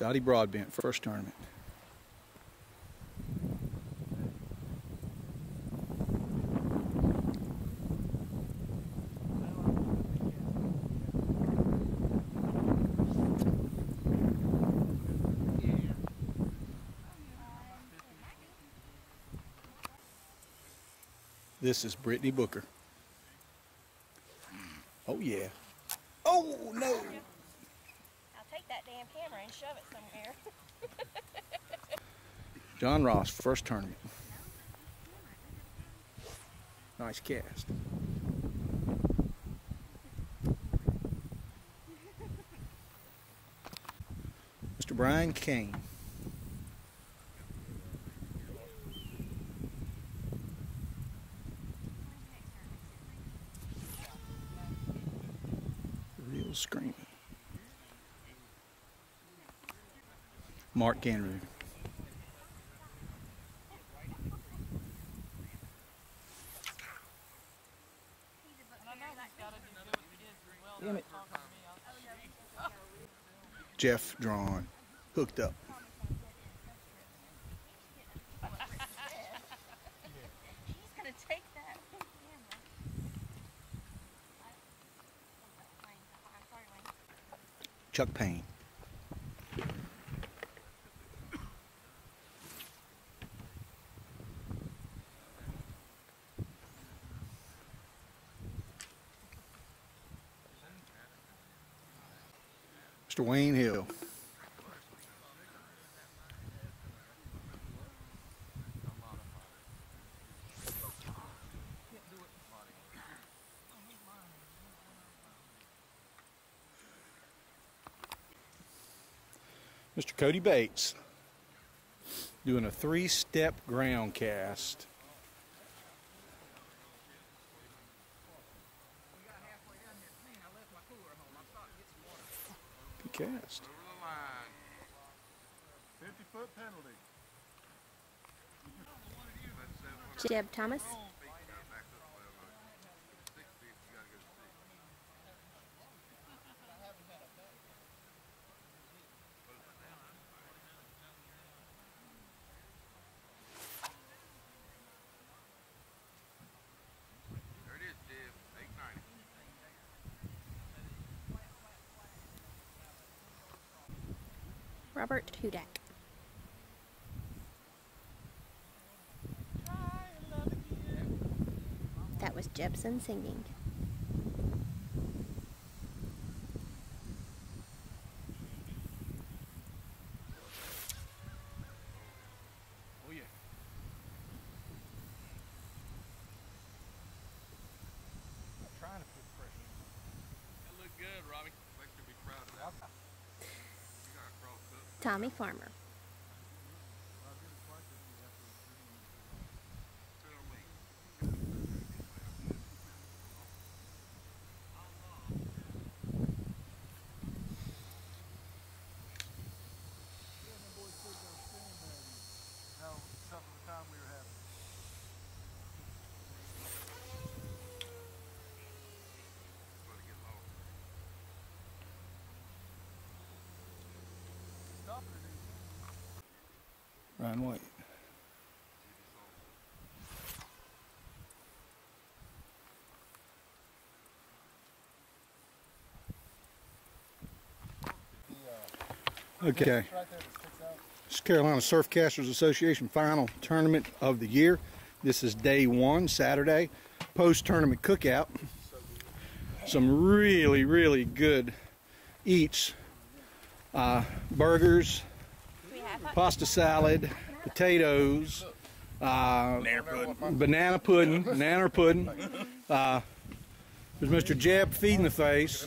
Dottie Broadbent, first tournament. This is Brittany Booker. Oh yeah. Oh no! That damn camera and shove it somewhere. John Ross, first tournament. Nice cast. Mr. Brian Kane. Real screaming. Mark Ganru. Damn it. Jeff drawn, hooked up. He's gonna take that camera. Chuck Payne. Mr. Wayne Hill. Mr. Cody Bates doing a three-step ground cast. Cast. Over the line. 50 foot penalty. Jeb Thomas. There it is, Jim. 890. Robert Hudak. That was Jebson singing. Oh yeah. trying to put pressure. That looked good, Robbie. Makes you be proud of that. You got a cross up. Tommy Farmer. Put on me. How tough of a time we were having. Let it get low. Stopping it easy. Ryan White. Okay. This is Carolina Surfcasters Association final tournament of the year. This is day one, Saturday, post tournament cookout. Some really, really good eats uh, burgers, pasta salad, potatoes, uh, banana pudding, banana pudding. Uh, there's Mr. Jeb feeding the face,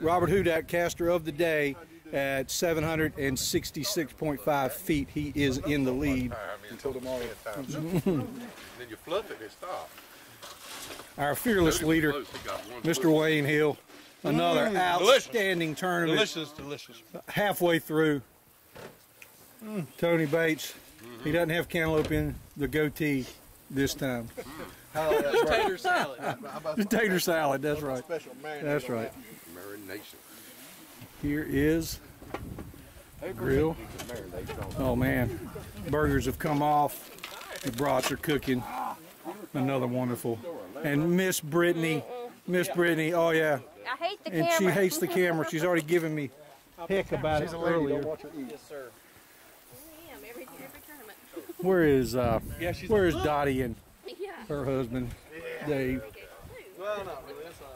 Robert Hudak, caster of the day, at 766.5 feet. He is in the lead. Until tomorrow. then you fluff it, it stops. Our fearless leader, close. He got one Mr. Wayne Hill, another outstanding tournament. Delicious, delicious. Halfway through, Tony Bates, he doesn't have cantaloupe in the goatee this time. Tater salad. Tater salad, that's right. Special man. That's right. Marination. Here is grill. Oh man, burgers have come off. The brats are cooking. Another wonderful. And Miss Brittany, Miss Brittany, oh yeah, I hate the and camera. she hates the camera. She's already given me heck about it earlier. Yes, sir. I am every, every tournament. Where is uh, Yeah, she's where is Dottie and Yeah. her husband, Dave? Well, not really. That's all.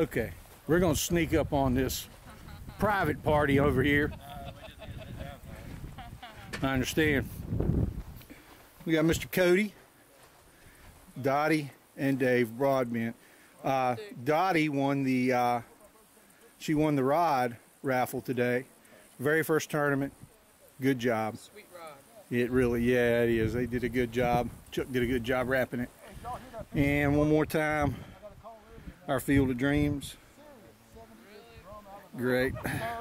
Okay, we're gonna sneak up on this private party over here. I understand. We got Mr. Cody, Dottie, and Dave Broadbent. Uh, Dottie won the uh, she won the rod raffle today. Very first tournament. Good job. Sweet rod. It really, yeah, it is. They did a good job. Chuck did a good job wrapping it. And one more time, our Field of Dreams. Great.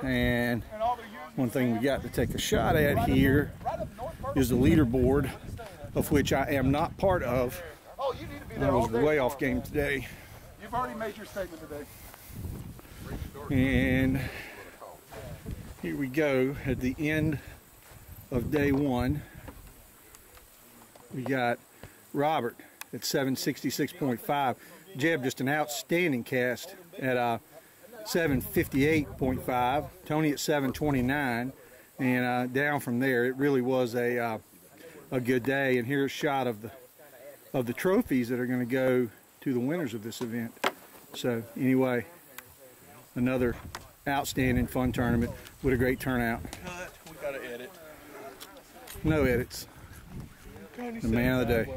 And one thing we got to take a shot at here is the leaderboard, of which I am not part of. Oh, you need to be I was day. way off game today. You've already made your statement today. And here we go at the end of day one. We got Robert at 766.5. Jeb just an outstanding cast at uh, 758.5. Tony at 729. And uh, down from there, it really was a uh, a good day. And here's a shot of the of the trophies that are going to go to the winners of this event. So anyway, another outstanding fun tournament with a great turnout. No edits. The man of the day.